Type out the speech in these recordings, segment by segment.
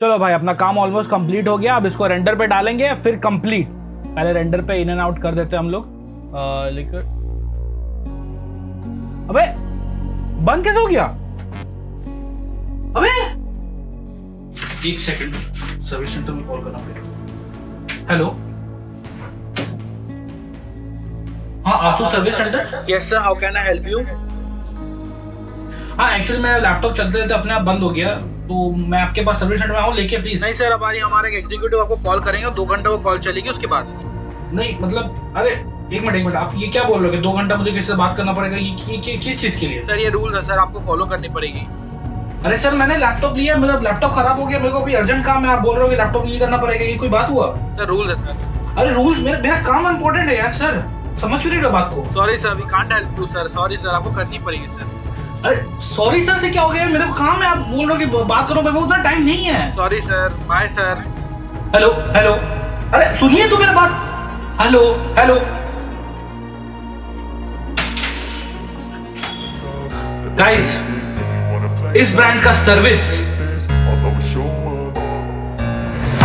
चलो भाई अपना काम ऑलमोस्ट कंप्लीट हो गया। अब इसको रेंडर पे डालेंगे फिर कंप्लीट पहले रेंडर पे इन एंड आउट कर देते हैं हम लोग। लेकर अबे बंद कैसे हो गया? अबे! एक सेकंड सर्विस सेंटर में कॉल करना पड़ेगा। हेलो हाँ Asus service center Yes, sir. How can I help you? हाँ एक्चुअली मेरा लैपटॉप चलते थे अपने आप बंद हो गया। तो मैं आपके पास सर्विस सेंटर में आऊँ लेके प्लीज़ नहीं सर हमारी हमारे एग्जीक्यूटिव आपको कॉल करेंगे दो घंटे वो कॉल चलेगी उसके बाद। नहीं मतलब अरे एक मिनट एक मिनट आप ये क्या बोल रहे हो दो घंटा मुझे किसी से बात करना पड़ेगा? ये, ये, ये किस चीज़ के लिए? सर ये रूल्स है सर आपको फॉलो करनी पड़ेगी। अरे सर मैंने लैपटॉप लिया मेरा लैपटॉप खराब हो गया मेरे को अभी अर्जेंट काम है आप बोल रहे हो कि लैपटॉप ये करना पड़ेगा ये कोई बात हुआ? सर रूल्स है सर। अरे रूल्स मेरा मेरा काम इंपॉर्टेंट है यार सर। समझ क्यों नहीं रहे बात को? Sorry sir we can't help you sir sorry sir आपको करनी पड़ेगी सर अरे सॉरी सर से क्या हो गया मेरे को काम है आप बोल रहे हो कि बात करो मेरे को उतना टाइम नहीं है sorry sir bye sir hello hello अरे सुनिए तो मेरा बात हेलो हेलो गाइस इस ब्रांड का service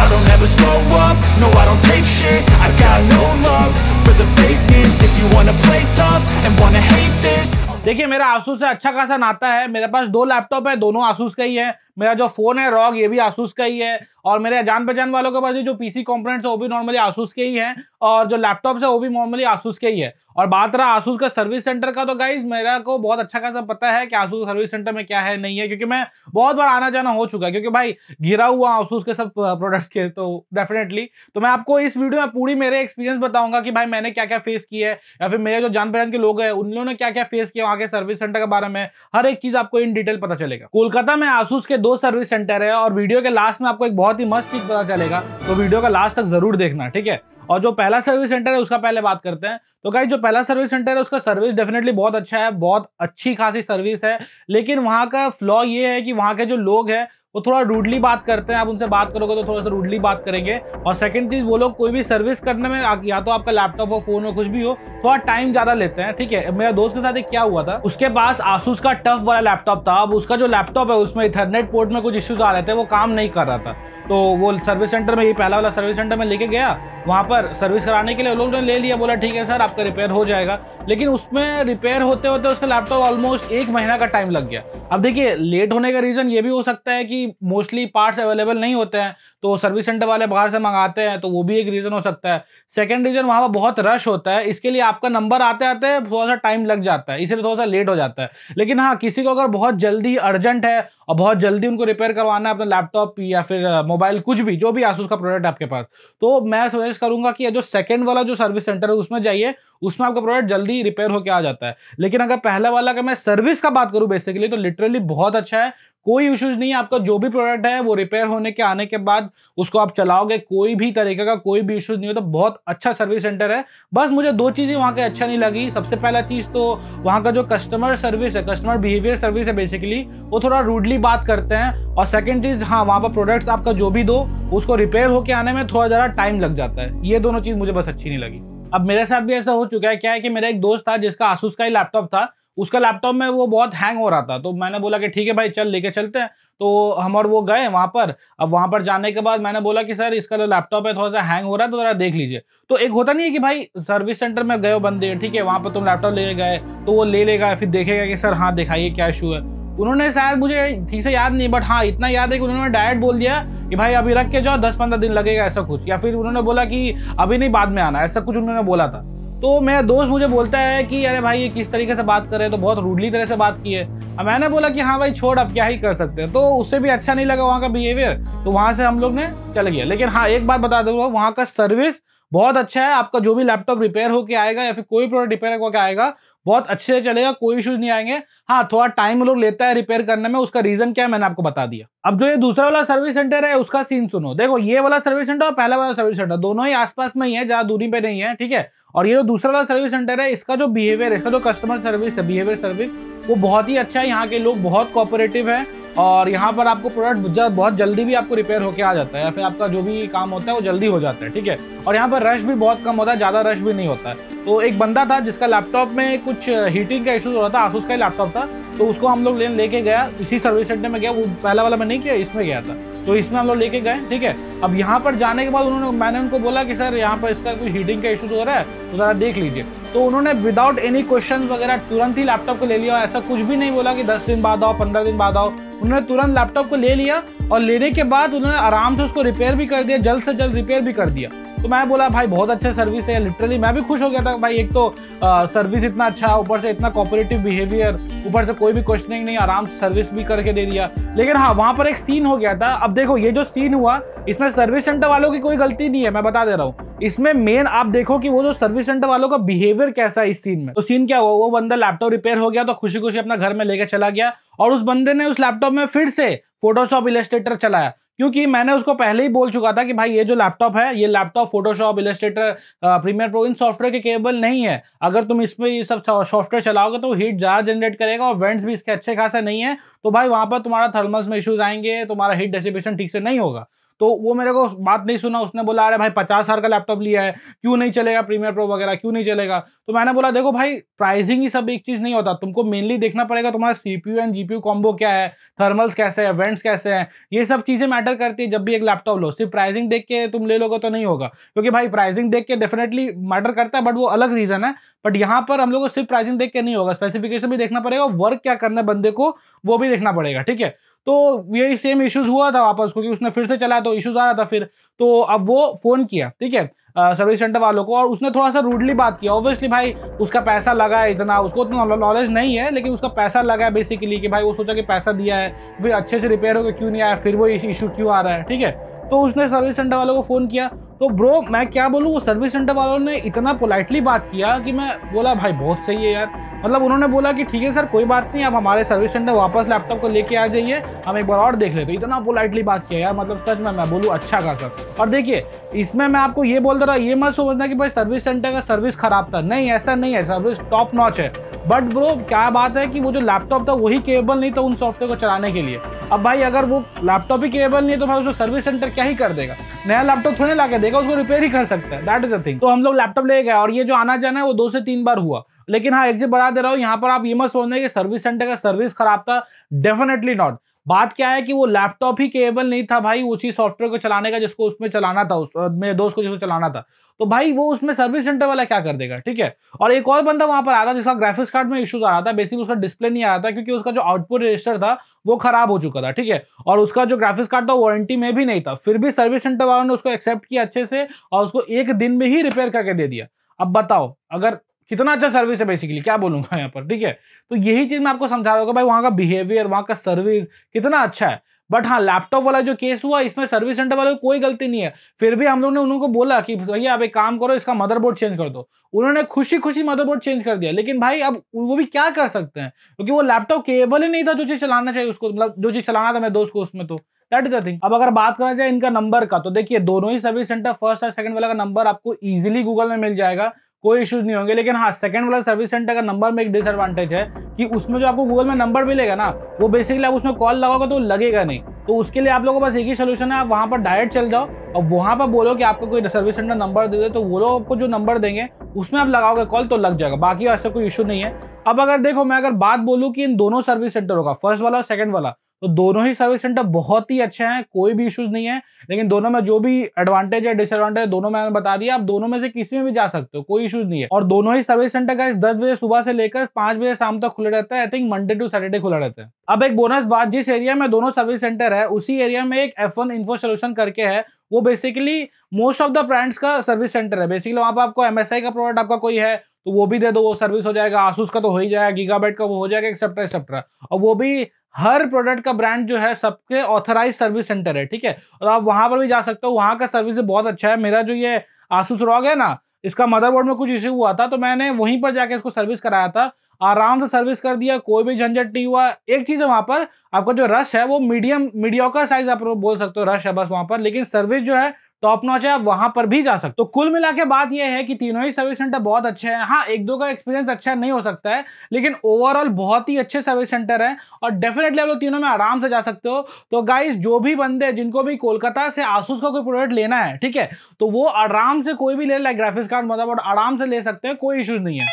I don't ever slow up, no I don't take shit I got no love for the fakeness If you wanna play tough and wanna hate this देखिए, मेरा Asus से अच्छा खासा नाता है। मेरे पास दो लैपटॉप है, दोनों आसूस का ही है। मेरा जो फ़ोन है, रॉग ये भी आसूस का ही है और मेरे जान पहचान वालों के पास जो पीसी कंपोनेंट्स है, वो भी नॉर्मली आसूस के ही हैं और जो लैपटॉप्स है, वो भी नॉर्मली आसूस के ही है। और बात रहा आसूस का सर्विस सेंटर का तो गाइज़ मेरा को बहुत अच्छा खासा पता है कि आसूस सर्विस सेंटर में क्या है, नहीं है, क्योंकि मैं बहुत बार आना जाना हो चुका है, क्योंकि भाई घिरा हुआ आसूस के सब प्रोडक्ट्स के तो डेफिनेटली तो मैं आपको इस वीडियो में पूरी मेरे एक्सपीरियंस बताऊँगा कि भाई मैंने क्या क्या फेस किया है या फिर मेरे जो जान पहचान के लोग हैं उन लोगों ने क्या क्या फेस किया वहाँ के सर्विस सेंटर के बारे में। हर एक चीज़ आपको इन डिटेल पता चलेगा। कोलकाता में आसूस के दो सर्विस सेंटर है और वीडियो के लास्ट में आपको एक बहुत ही मस्त चीज़ पता चलेगा तो वीडियो का लास्ट तक ज़रूर देखना, ठीक है? और जो पहला सर्विस सेंटर है, उसका पहले बात करते हैं। तो कहीं जो पहला सर्विस सेंटर है, उसका सर्विस डेफिनेटली बहुत अच्छा है, बहुत अच्छी खासी सर्विस है, लेकिन वहाँ का फ्लॉ ये है कि वहाँ के जो लोग हैं वो थोड़ा रूडली बात करते हैं, आप उनसे बात करोगे तो थोड़ा सा रूडली बात करेंगे। और सेकंड चीज़, वो लोग कोई भी सर्विस करने में, या तो आपका लैपटॉप हो फ़ोन हो, कुछ भी हो, थोड़ा टाइम ज़्यादा लेते हैं, ठीक है? मेरा दोस्त के साथ एक क्या हुआ था, उसके पास आसूस का टफ वाला लैपटॉप था। अब उसका जो लैपटॉप है, उसमें इथरनेट पोर्ट में कुछ इश्यूज़ आ रहे थे, वो काम नहीं कर रहा था। तो वो सर्विस सेंटर में, ये पहला वाला सर्विस सेंटर में लेके गया। वहाँ पर सर्विस कराने के लिए लोग ने ले लिया, बोला, ठीक है सर, आपका रिपेयर हो जाएगा। लेकिन उसमें रिपेयर होते होते उसका लैपटॉप ऑलमोस्ट एक महीना का टाइम लग गया। अब देखिए लेट होने का रीज़न ये भी हो सकता है कि मोस्टली पार्ट्स अवेलेबल नहीं होते हैं तो सर्विस सेंटर वाले बाहर से मंगाते हैं तो वो भी एक रीज़न हो सकता है। सेकेंड रीज़न वहाँ पर बहुत रश होता है, इसके लिए आपका नंबर आते आते थोड़ा सा टाइम लग जाता है, इसलिए थोड़ा सा लेट हो जाता है। लेकिन हाँ किसी को अगर बहुत जल्दी अर्जेंट है और बहुत जल्दी उनको रिपेयर करवाना है अपना लैपटॉप या फिर मोबाइल कुछ भी, जो भी आसूस का प्रोडक्ट आपके पास तो मैं सजेस्ट करूँगा कि जो सेकंड वाला जो सर्विस सेंटर है, उसमें जाइए उसमें आपका प्रोडक्ट जल्दी रिपेयर होकर आ जाता है। लेकिन अगर पहला वाला का मैं सर्विस का बात करूँ बेसिकली तो लिटरली बहुत अच्छा है। कोई इश्यूज़ नहीं है, आपका जो भी प्रोडक्ट है, वो रिपेयर होने के, आने के बाद उसको आप चलाओगे कोई भी तरीके का, कोई भी इश्यूज़ नहीं हो तो बहुत अच्छा सर्विस सेंटर है। बस मुझे दो चीज़ें वहाँ के अच्छा नहीं लगी। सबसे पहला चीज़ तो वहाँ का जो कस्टमर सर्विस है कस्टमर बिहेवियर सर्विस है बेसिकली वो थोड़ा रूडली बात करते हैं। और सेकेंड चीज़ हाँ वहाँ पर प्रोडक्ट्स आपका जो भी दो, उसको रिपेयर होके आने में थोड़ा ज़्यादा टाइम लग जाता है। ये दोनों चीज़ मुझे बस अच्छी नहीं लगी। अब मेरे साथ भी ऐसा हो चुका है। क्या है कि मेरा एक दोस्त था जिसका आसूस का ही लैपटॉप था। उसका लैपटॉप में वो बहुत हैंग हो रहा था। तो मैंने बोला कि ठीक है भाई, चल, लेके चलते हैं। तो हम और वो गए वहाँ पर। अब वहाँ पर जाने के बाद मैंने बोला कि, सर, इसका जो लैपटॉप है थोड़ा सा हैंग हो रहा है तो ज़रा देख लीजिए। तो एक होता नहीं है कि भाई सर्विस सेंटर में गए बंदे, ठीक है, वहाँ पर तुम लैपटॉप ले गए तो वो ले लेगा, फिर देखेगा कि, सर हाँ दिखाइए, क्या इशू है? उन्होंने शायद मुझे ठीक से याद नहीं बट हाँ इतना याद है कि उन्होंने डायरेक्ट बोल दिया कि भाई अभी रख के जाओ, दस पंद्रह दिन लगेगा ऐसा कुछ। या फिर उन्होंने बोला कि अभी नहीं, बाद में आना, ऐसा कुछ उन्होंने बोला था। तो मेरा दोस्त मुझे बोलता है कि, अरे भाई, ये किस तरीके से बात कर रहे हैं? तो बहुत रूडली तरह से बात की है। अब मैंने बोला कि हाँ भाई, छोड़, अब क्या ही कर सकते हैं? तो उससे भी अच्छा नहीं लगा वहाँ का बिहेवियर तो वहाँ से हम लोग ने चल गया। लेकिन हाँ एक बात बता दूँगा, वहाँ का सर्विस बहुत अच्छा है। आपका जो भी लैपटॉप रिपेयर होके आएगा या फिर कोई प्रोडक्ट रिपेयर होकर आएगा बहुत अच्छे से चलेगा, कोई इशूज नहीं आएँगे। हाँ थोड़ा टाइम लोग लेता है रिपेयर करने में, उसका रीजन क्या है, मैंने आपको बता दिया। अब जो ये दूसरा वाला सर्विस सेंटर है, उसका सीन सुनो। देखो, ये वाला सर्विस सेंटर और पहला वाला सर्विस सेंटर दोनों ही आसपास में ही है ज़्यादा दूरी पे नहीं है, ठीक है? और ये जो दूसरा वाला सर्विस सेंटर है, इसका जो बिहेवियर इसका जो कस्टमर सर्विस है बिहेवियर सर्विस वो बहुत ही अच्छा है। यहाँ के लोग बहुत कॉपरेटिव है। और यहाँ पर आपको प्रोडक्ट बहुत जल्दी भी आपको रिपेयर होके आ जाता है या फिर आपका जो भी काम होता है वो जल्दी हो जाता है, ठीक है? और यहाँ पर रश भी बहुत कम होता है, ज़्यादा रश भी नहीं होता है। तो एक बंदा था जिसका लैपटॉप में कुछ हीटिंग का इशू हो रहा था आसूस का ही लैपटॉप था तो उसको हम लोग लेके गया इसी सर्विस सेंटर में गया, वो पहला वाला में नहीं किया, इसमें गया था। तो इसमें हम लोग लेके गए, ठीक है? अब यहाँ पर जाने के बाद उन्होंने, मैंने उनको बोला कि, सर, यहाँ पर इसका कोई हीटिंग का इशूज हो रहा है तो ज़रा देख लीजिए। तो उन्होंने विदाउट एनी क्वेश्चन वगैरह तुरंत ही लैपटॉप को ले लिया ऐसा कुछ भी नहीं बोला कि दस दिन बाद आओ, पंद्रह दिन बाद आओ। उन्होंने तुरंत लैपटॉप को ले लिया और लेने के बाद उन्होंने आराम से उसको रिपेयर भी कर दिया, जल्द से जल्द रिपेयर भी कर दिया। तो मैं बोला, भाई, बहुत अच्छा सर्विस है लिटरली मैं भी खुश हो गया था। भाई, एक तो सर्विस इतना अच्छा ऊपर से इतना कॉपरेटिव बिहेवियर ऊपर से कोई भी क्वेश्चनिंग नहीं, आराम से सर्विस भी करके दे दिया। लेकिन हाँ वहाँ पर एक सीन हो गया था। अब देखो, ये जो सीन हुआ, इसमें सर्विस सेंटर वालों की कोई गलती नहीं है, मैं बता दे रहा हूँ। इसमें मेन आप देखो कि वो जो सर्विस सेंटर वालों का बिहेवियर कैसा है इस सीन में। तो सीन क्या हुआ? वो बंदा लैपटॉप रिपेयर हो गया तो खुशी खुशी अपना घर में लेकर चला गया और उस बंदे ने उस लैपटॉप में फिर से फोटोशॉप इलेस्ट्रेटर चलाया। क्योंकि मैंने उसको पहले ही बोल चुका था कि भाई, ये जो लैपटॉप है, ये laptop Photoshop Illustrator Premiere Pro इन सॉफ्टवेयर के केबल नहीं है। अगर तुम इसमें ये सब सॉफ्टवेयर चलाओगे तो हीट ज़्यादा जनरेट करेगा और वेंट्स भी इसके अच्छे खासा नहीं है। तो भाई, वहाँ पर तुम्हारा थर्मल्स में इशूज़ आएँगे, तुम्हारा हीट डेसिपेशन ठीक से नहीं होगा। तो वो मेरे को बात नहीं सुना, उसने बोला, अरे भाई, पचास हज़ार का लैपटॉप लिया है, क्यों नहीं चलेगा प्रीमियर प्रो वगैरह, क्यों नहीं चलेगा? तो मैंने बोला, देखो भाई प्राइसिंग ही सब एक चीज़ नहीं होता, तुमको मेनली देखना पड़ेगा तुम्हारा C CPU and GPU combo क्या है थर्मल्स कैसे हैं वेंट्स कैसे हैं, ये सब चीज़ें मैटर करती है जब भी एक लैपटॉप लो। सिर्फ़ प्राइसिंग देख के तुम ले लोगे तो नहीं होगा, क्योंकि भाई प्राइसिंग देख के डेफिनेटली मैटर करता है बट वो अलग रीज़न है। बट यहाँ पर हम लोग को सिर्फ़ प्राइसिंग देख के नहीं होगा स्पेसिफिकेशन भी देखना पड़ेगा वर्क क्या करना है बंदे को, वो भी देखना पड़ेगा, ठीक है? तो यही सेम इश्यूज़ हुआ था वापस, क्योंकि उसने फिर से चलाया तो इश्यूज़ आ रहा था फिर। तो अब वो फ़ोन किया, ठीक है? सर्विस सेंटर वालों को, और उसने थोड़ा सा रूडली बात किया। ऑब्वियसली भाई, उसका पैसा लगा है इतना, उसको उतना नॉलेज नहीं है, लेकिन उसका पैसा लगा है बेसिकली कि भाई वो सोचा कि पैसा दिया है, फिर अच्छे से रिपेयर होकर क्यों नहीं आया, फिर वो इशू क्यों आ रहा है, ठीक है? तो उसने सर्विस सेंटर वालों को फ़ोन किया। तो ब्रो मैं क्या बोलूँ? वो सर्विस सेंटर वालों ने इतना पोलाइटली बात किया कि मैं बोला, भाई, बहुत सही है यार। मतलब उन्होंने बोला कि, ठीक है सर, कोई बात नहीं, आप हमारे सर्विस सेंटर वापस लैपटॉप को लेके आ जाइए, हम एक बार और देख लेते इतना पोलाइटली बात किया यार मतलब सच में मैं बोलूँ अच्छा खासा। और देखिए, इसमें मैं आपको ये बोलता रहा, ये मत समझना कि भाई सर्विस सेंटर का सर्विस खराब था। नहीं, ऐसा नहीं है सर्विस टॉप नॉच है। बट ब्रो क्या बात है कि वो जो लैपटॉप था, वही केबल नहीं था उन सॉफ्टवेयर को चलाने के लिए। अब भाई अगर वो लैपटॉप ही केबल नहीं है तो भाई उसको सर्विस सेंटर क्या ही कर देगा? नया लैपटॉप थोड़ी ला के देगा, उसको रिपेयर ही कर सकता है। दैट इज़ अ थिंग तो हम लोग लैपटॉप ले गए और ये जो आना जाना है, वो दो से तीन बार हुआ। लेकिन हाँ एक चीज़ बता दे रहा हूँ, यहाँ पर आप ये मत सोचना कि सर्विस सेंटर का सर्विस खराब था। डेफिनेटली नॉट बात क्या है कि वो लैपटॉप ही केबल नहीं था भाई, उसी सॉफ्टवेयर को चलाने का जिसको उसमें चलाना था, उस मेरे दोस्त को जिसको चलाना था। तो भाई वो उसमें सर्विस सेंटर वाला क्या कर देगा, ठीक है? और एक और बंदा वहाँ पर आया था जिसका ग्राफिक्स कार्ड में इश्यूज़ आ रहा था बेसिकली उसका डिस्प्ले नहीं आ रहा था क्योंकि उसका जो आउटपुट रजिस्टर था, वो खराब हो चुका था, ठीक है? और उसका जो ग्राफिक्स कार्ड था वारंटी में भी नहीं था। फिर भी सर्विस सेंटर वालों ने उसको एक्सेप्ट किया अच्छे से और उसको एक दिन में ही रिपेयर करके दे दिया। अब बताओ, अगर कितना अच्छा सर्विस है बेसिकली क्या बोलूँगा यहाँ पर, ठीक है? तो यही चीज़ मैं आपको समझा रहा हूँ भाई वहाँ का बिहेवियर वहाँ का सर्विस कितना अच्छा है। बट हाँ लैपटॉप वाला जो केस हुआ, इसमें सर्विस सेंटर वाले को कोई गलती नहीं है। फिर भी हम लोग ने उनको बोला कि भैया, आप एक काम करो, इसका मदरबोर्ड चेंज कर दो। उन्होंने खुशी खुशी मदरबोर्ड चेंज कर दिया। लेकिन भाई, अब वो भी क्या कर सकते हैं? क्योंकि वो लैपटॉप केबल ही नहीं था जो चीज़ चलाना चाहिए उसको मतलब जो चीज़ चलाना था मेरे दोस्त को उसमें तो। दैट इज़ द थिंग अब अगर बात करा जाए इनका नंबर का तो देखिए, दोनों ही सर्विस सेंटर फ़र्स्ट और सेकंड वाला का नंबर आपको इजीली गूगल में मिल जाएगा। कोई इश्यूज़ नहीं होंगे। लेकिन हाँ सेकंड वाला सर्विस सेंटर का नंबर में एक डिसएडवांटेज है कि उसमें जो आपको गूगल में नंबर मिलेगा ना, वो बेसिकली आप उसमें कॉल लगाओगे तो लगेगा नहीं। तो उसके लिए आप लोगों के पास एक ही सोल्यूशन है, आप वहाँ पर डायरेक्ट चल जाओ और वहाँ पर बोलो कि आपको कोई सर्विस सेंटर नंबर दे दे तो वो लोग आपको जो नंबर देंगे, उसमें आप लगाओगे कॉल तो लग जाएगा। बाकी ऐसा कोई इशू नहीं है। अब अगर देखो, मैं अगर बात बोलूँ कि इन दोनों सर्विस सेंटरों का फ़र्स्ट वाला और सेकंड वाला तो दोनों ही सर्विस सेंटर बहुत ही अच्छे हैं, कोई भी इश्यूज़ नहीं है, लेकिन दोनों में जो भी एडवांटेज है डिसएडवांटेज दोनों मैंने बता दिया, आप दोनों में से किसी में भी जा सकते हो, कोई इश्यूज़ नहीं है। और दोनों ही सर्विस सेंटर का दस बजे सुबह से लेकर पाँच बजे शाम तक खुले रहता है I think Monday to Saturday खुला रहता है। अब एक बोनस बात, जिस एरिया में दोनों सर्विस सेंटर है, उसी एरिया में एक एफ़ वन इन्फो सोल्यूशन करके है, वो basically most of the brands का सर्विस सेंटर है। बेसिकली वहाँ पर आपको एमएसआई का प्रोडक्ट आपका कोई है तो वो भी दे दो, वो सर्विस हो जाएगा आसूस का तो हो ही जाएगा गीगाबाइट का वो हो जाएगा एक्सेप्ट्रा एक्सेप्ट्रा और वो भी हर प्रोडक्ट का ब्रांड जो है सबके ऑथराइज सर्विस सेंटर है, ठीक है? और आप वहाँ पर भी जा सकते हो, वहाँ का सर्विस बहुत अच्छा है। मेरा जो ये आसूस रॉग है ना, इसका मदरबोर्ड में कुछ इश्यू हुआ था तो मैंने वहीं पर जाके इसको सर्विस कराया था। आराम से सर्विस कर दिया, कोई भी झंझट नहीं हुआ। एक चीज़ है वहाँ पर, आपका जो रश है वो मीडियम मीडियोकर साइज़ आप बोल सकते हो रश है बस वहाँ पर, लेकिन सर्विस जो है टॉप नॉच है आप वहाँ पर भी जा सकते हो। तो कुल मिला के बात यह है कि तीनों ही सर्विस सेंटर बहुत अच्छे हैं। हाँ एक दो का एक्सपीरियंस अच्छा नहीं हो सकता है लेकिन ओवरऑल बहुत ही अच्छे सर्विस सेंटर हैं और डेफिनेटली आप लोग तीनों में आराम से जा सकते हो। तो गाइस जो भी बंदे जिनको भी कोलकाता से आसूस का कोई प्रोडक्ट लेना है ठीक है तो वो आराम से कोई भी ले लाइक ग्राफिक्स कार्ड मतलब आराम से ले सकते हैं कोई इश्यूज़ नहीं है।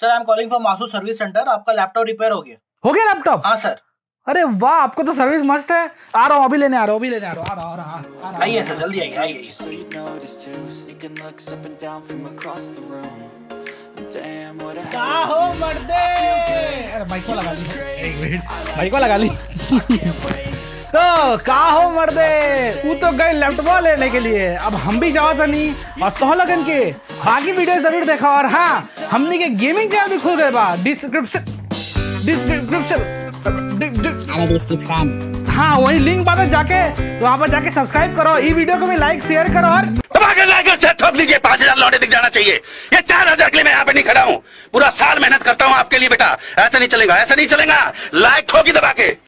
Sir I am calling from Asus service center आपका लैपटॉप रिपेयर हो गया। हो गया लैपटॉप हाँ सर अरे वाह आपको तो सर्विस मस्त है। आ रहा हूँ अभी लेने आ रहा हूँ अभी लेने आ रहा हूँ आ रहा हूँ, आ रहा हूँ, आ रहा हूँ आइए सर जल्दी आइए आइए। हो मर्दे? अरे माइक को लगा ली। एक मिनट। माइक को लगा ली। तो का हो मर्दे? तू तो गए लैपटॉप लेने के लिए। अब हम भी जाओ तो नहीं और तो लगन के। बाकी वीडियो ज़रूर देखा और हाँ हमने के गेमिंग चैनल भी खुल गए बा। डिस्क्रिप्शन डिस्क्रिप्शन अरे डिस्क्रिप्शन हाँ वही लिंक बात जाके वहाँ पर जाके सब्सक्राइब करो ये वीडियो को भी लाइक शेयर करो और ठोक दीजिए पाँच हज़ार लौटे दिख जाना चाहिए। ये चार हज़ार के लिए मैं यहाँ पे नहीं खड़ा हूँ। पूरा साल मेहनत करता हूँ आपके लिए बेटा। ऐसा नहीं चलेगा ऐसा नहीं चलेगा। लाइक ठोकी दबा के।